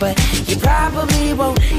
but you probably won't.